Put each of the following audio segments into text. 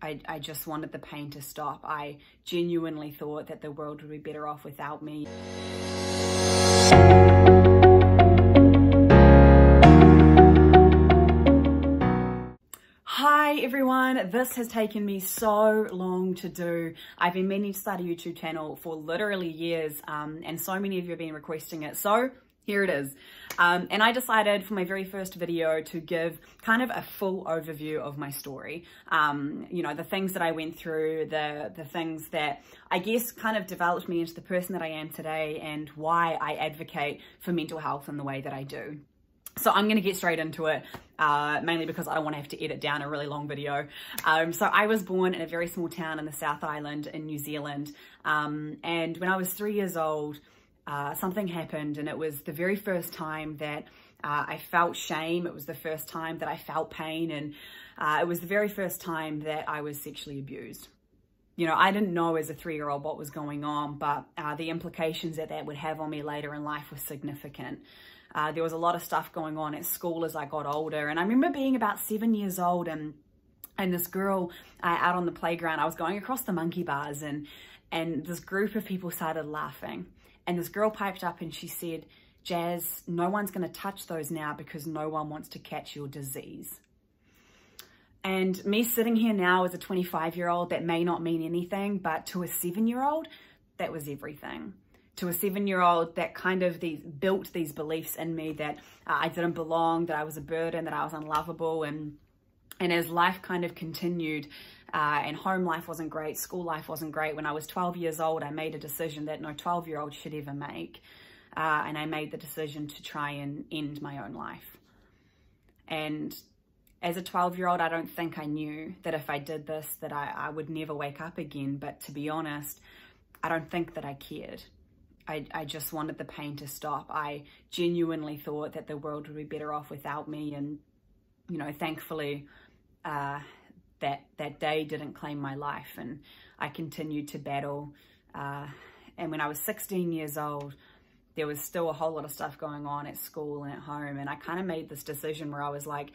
I, I just wanted the pain to stop. I genuinely thought that the world would be better off without me. Hi everyone, this has taken me so long to do. I've been meaning to start a YouTube channel for literally years um, and so many of you have been requesting it. So here it is. Um, and I decided for my very first video to give kind of a full overview of my story. Um, you know, the things that I went through, the, the things that I guess kind of developed me into the person that I am today and why I advocate for mental health in the way that I do. So I'm going to get straight into it, uh, mainly because I don't want to have to edit down a really long video. Um, so I was born in a very small town in the South Island in New Zealand. Um, and when I was three years old, uh, something happened and it was the very first time that uh, I felt shame. It was the first time that I felt pain and uh, it was the very first time that I was sexually abused. You know, I didn't know as a three-year-old what was going on, but uh, the implications that that would have on me later in life were significant. Uh, there was a lot of stuff going on at school as I got older. And I remember being about seven years old and and this girl uh, out on the playground, I was going across the monkey bars and and this group of people started laughing. And this girl piped up and she said, Jazz, no one's going to touch those now because no one wants to catch your disease. And me sitting here now as a 25 year old, that may not mean anything, but to a seven year old, that was everything. To a seven year old, that kind of these, built these beliefs in me that uh, I didn't belong, that I was a burden, that I was unlovable. And, and as life kind of continued, uh, and home life wasn't great, school life wasn't great. When I was 12 years old, I made a decision that no 12 year old should ever make. Uh, and I made the decision to try and end my own life. And as a 12 year old, I don't think I knew that if I did this, that I, I would never wake up again. But to be honest, I don't think that I cared. I, I just wanted the pain to stop. I genuinely thought that the world would be better off without me. And, you know, thankfully, uh, that that day didn't claim my life and I continued to battle. Uh, and when I was 16 years old, there was still a whole lot of stuff going on at school and at home. And I kind of made this decision where I was like,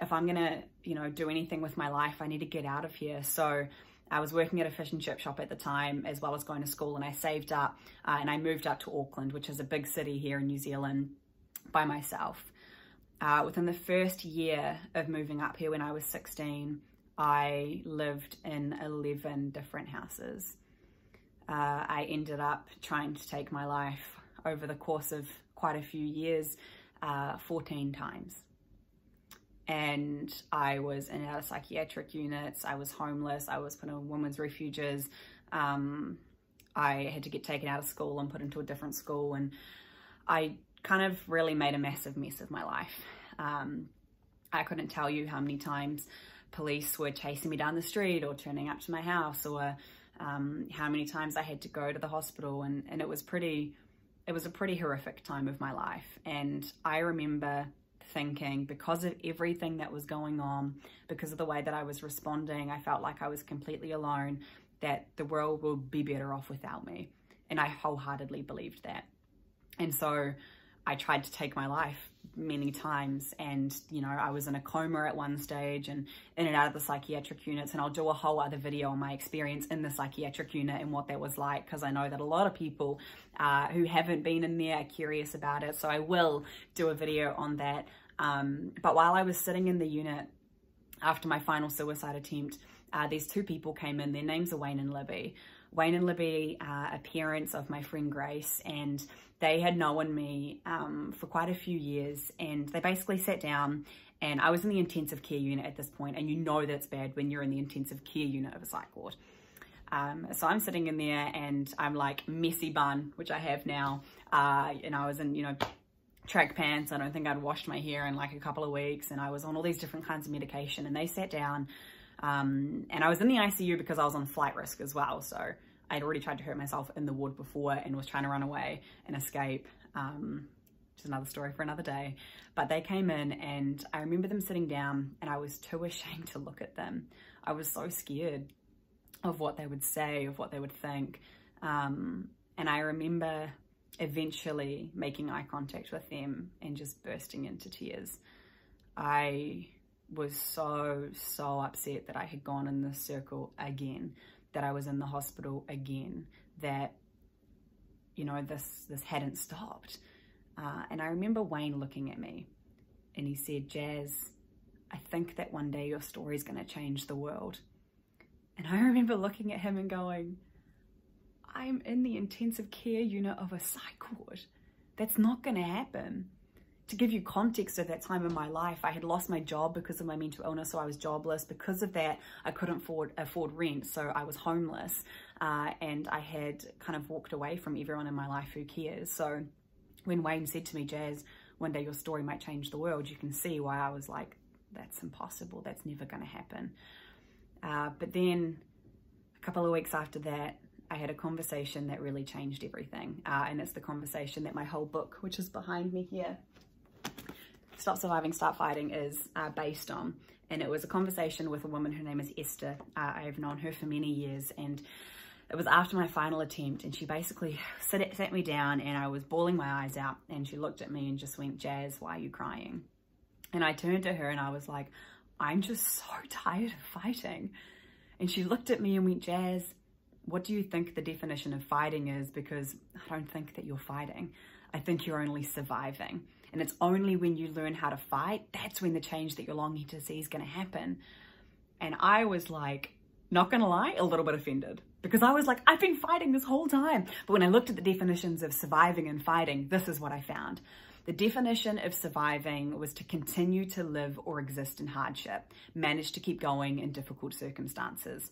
if I'm going to, you know, do anything with my life, I need to get out of here. So I was working at a fish and chip shop at the time, as well as going to school, and I saved up uh, and I moved up to Auckland, which is a big city here in New Zealand, by myself. Uh, within the first year of moving up here when I was 16, I lived in 11 different houses. Uh, I ended up trying to take my life over the course of quite a few years, uh, 14 times. And I was in out of psychiatric units, I was homeless, I was put in women's refuges. Um, I had to get taken out of school and put into a different school. And I kind of really made a massive mess of my life. Um, I couldn't tell you how many times police were chasing me down the street or turning up to my house or um, how many times I had to go to the hospital and, and it was pretty, it was a pretty horrific time of my life. And I remember thinking because of everything that was going on, because of the way that I was responding, I felt like I was completely alone, that the world would be better off without me. And I wholeheartedly believed that. And so I tried to take my life many times and you know I was in a coma at one stage and in and out of the psychiatric units and I'll do a whole other video on my experience in the psychiatric unit and what that was like because I know that a lot of people uh, who haven't been in there are curious about it so I will do a video on that. Um, but while I was sitting in the unit after my final suicide attempt uh, these two people came in. Their names are Wayne and Libby Wayne and Libby are parents of my friend Grace and they had known me um, for quite a few years and they basically sat down and I was in the intensive care unit at this point and you know that it's bad when you're in the intensive care unit of a psych ward. Um, so I'm sitting in there and I'm like messy bun, which I have now. Uh, and I was in, you know, track pants. I don't think I'd washed my hair in like a couple of weeks and I was on all these different kinds of medication and they sat down um, and I was in the ICU because I was on flight risk as well. So I'd already tried to hurt myself in the ward before and was trying to run away and escape. Um, which is another story for another day. But they came in and I remember them sitting down and I was too ashamed to look at them. I was so scared of what they would say, of what they would think. Um, and I remember eventually making eye contact with them and just bursting into tears. I was so, so upset that I had gone in this circle again, that I was in the hospital again, that, you know, this, this hadn't stopped. Uh, and I remember Wayne looking at me and he said, Jazz, I think that one day your story is going to change the world. And I remember looking at him and going, I'm in the intensive care unit of a psych ward. That's not going to happen. To give you context of that time in my life, I had lost my job because of my mental illness, so I was jobless. Because of that, I couldn't afford, afford rent, so I was homeless. Uh, and I had kind of walked away from everyone in my life who cares. So when Wayne said to me, Jazz, one day your story might change the world, you can see why I was like, that's impossible. That's never going to happen. Uh, but then a couple of weeks after that, I had a conversation that really changed everything. Uh, and it's the conversation that my whole book, which is behind me here, Stop Surviving, Start Fighting, is uh, based on. And it was a conversation with a woman, her name is Esther. Uh, I've known her for many years. And it was after my final attempt. And she basically sat, sat me down and I was bawling my eyes out. And she looked at me and just went, Jazz, why are you crying? And I turned to her and I was like, I'm just so tired of fighting. And she looked at me and went, Jazz, what do you think the definition of fighting is? Because I don't think that you're fighting. I think you're only surviving. And it's only when you learn how to fight, that's when the change that you're longing to see is going to happen. And I was like, not going to lie, a little bit offended because I was like, I've been fighting this whole time. But when I looked at the definitions of surviving and fighting, this is what I found. The definition of surviving was to continue to live or exist in hardship, manage to keep going in difficult circumstances.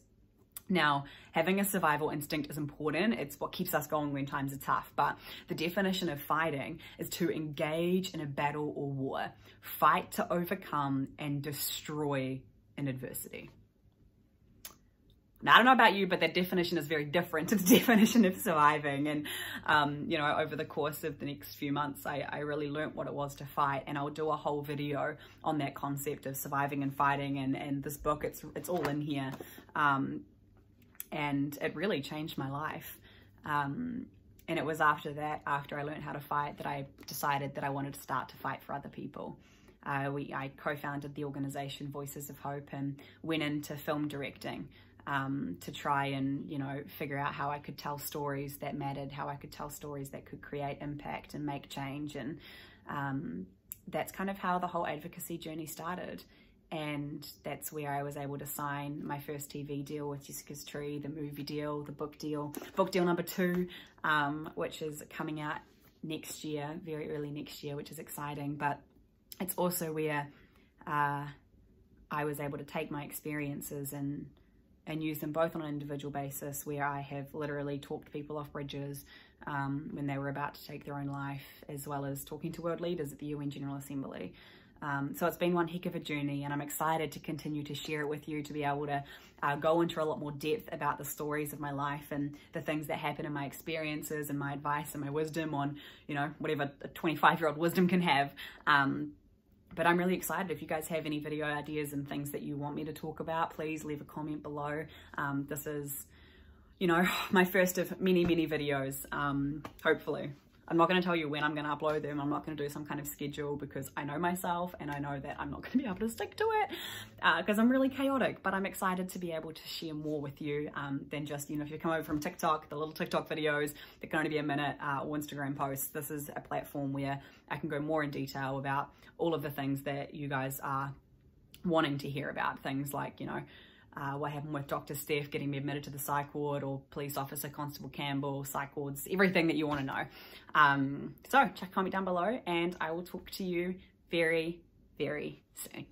Now, having a survival instinct is important. It's what keeps us going when times are tough. But the definition of fighting is to engage in a battle or war, fight to overcome and destroy in adversity. Now, I don't know about you, but that definition is very different to the definition of surviving. And, um, you know, over the course of the next few months, I, I really learnt what it was to fight. And I'll do a whole video on that concept of surviving and fighting. And, and this book, it's, it's all in here. Um, and it really changed my life. Um, and it was after that, after I learned how to fight, that I decided that I wanted to start to fight for other people. Uh, we, I co-founded the organization Voices of Hope and went into film directing um, to try and, you know, figure out how I could tell stories that mattered, how I could tell stories that could create impact and make change. And um, that's kind of how the whole advocacy journey started and that's where I was able to sign my first TV deal with Jessica's Tree, the movie deal, the book deal, book deal number two, um, which is coming out next year, very early next year, which is exciting. But it's also where uh, I was able to take my experiences and and use them both on an individual basis where I have literally talked people off bridges um, when they were about to take their own life, as well as talking to world leaders at the UN General Assembly. Um, so it's been one heck of a journey and I'm excited to continue to share it with you to be able to uh, go into a lot more depth about the stories of my life and the things that happen in my experiences and my advice and my wisdom on, you know, whatever a 25 year old wisdom can have. Um, but I'm really excited. If you guys have any video ideas and things that you want me to talk about, please leave a comment below. Um, this is, you know, my first of many, many videos, um, hopefully. I'm not going to tell you when I'm going to upload them. I'm not going to do some kind of schedule because I know myself and I know that I'm not going to be able to stick to it because uh, I'm really chaotic. But I'm excited to be able to share more with you um, than just, you know, if you come over from TikTok, the little TikTok videos that can only be a minute uh, or Instagram posts. This is a platform where I can go more in detail about all of the things that you guys are wanting to hear about. Things like, you know, uh, what happened with Dr. Steph getting me admitted to the psych ward or police officer Constable Campbell, psych wards, everything that you want to know. Um, so check comment down below and I will talk to you very, very soon.